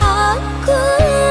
aku.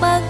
不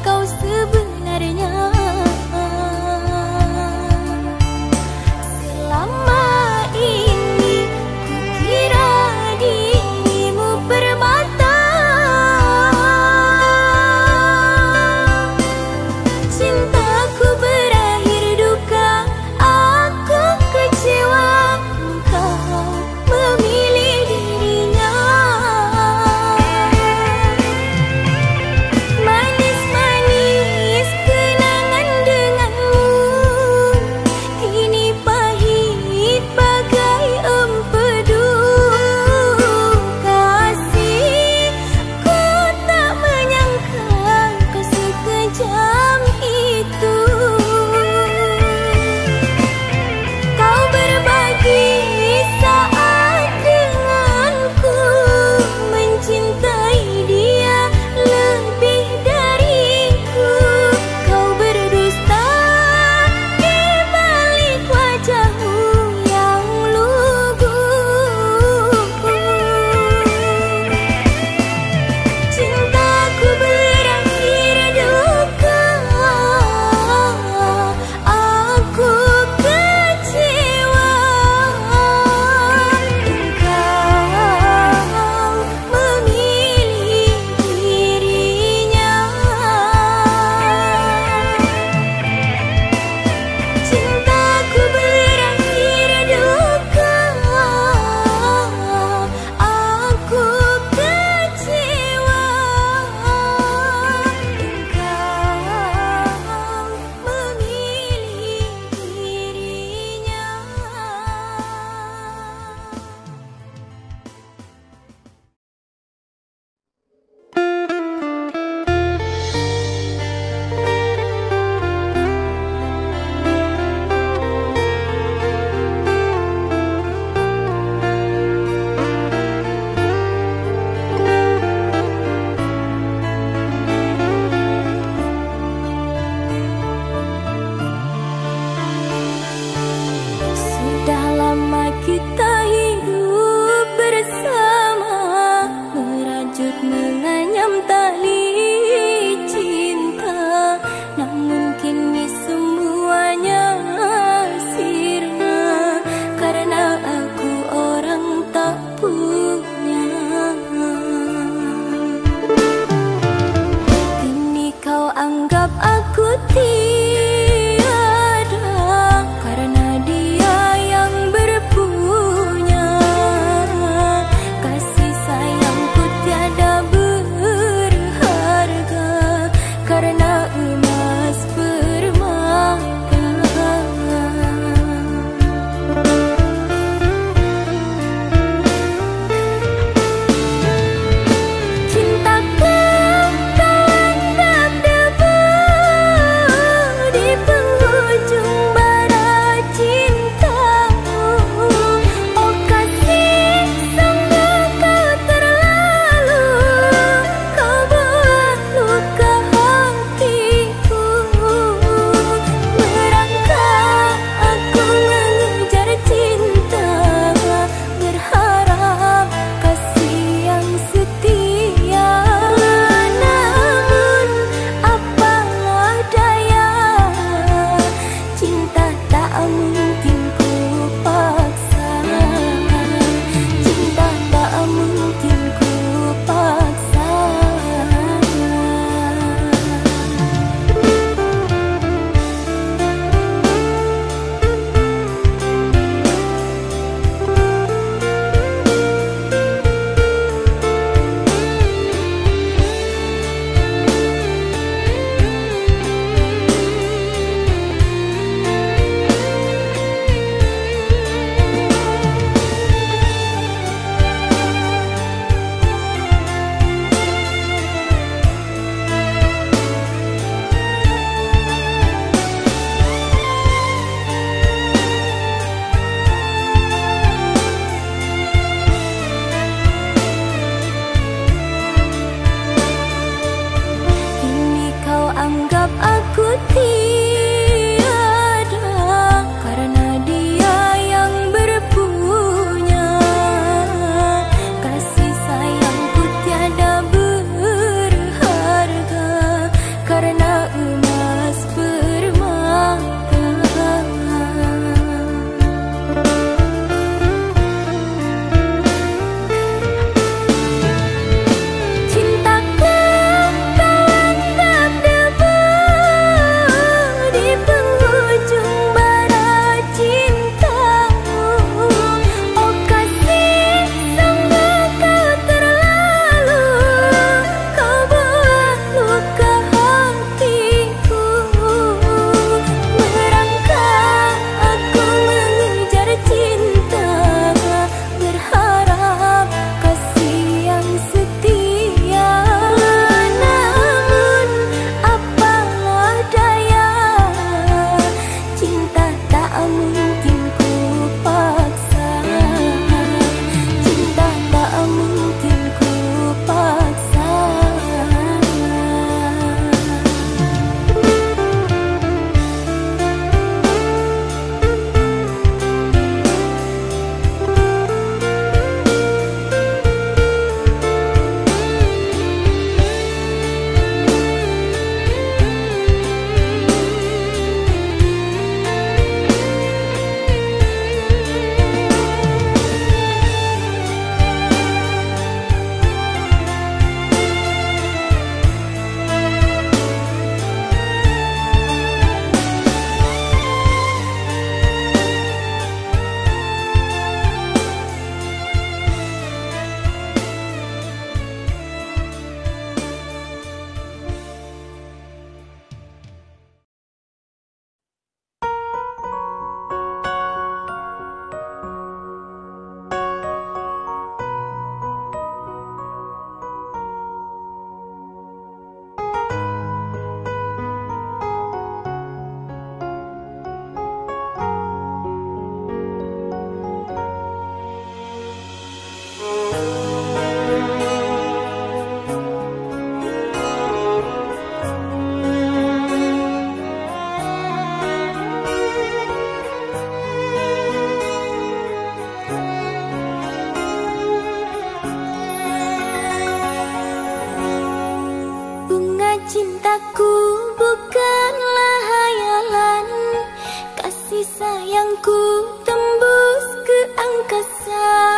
yang ku tembus ke angkasa.